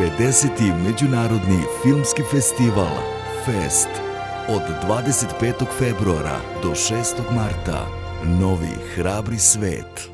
50. Međunarodni filmski festival FEST od 25. februara do 6. marta. Novi hrabri svet.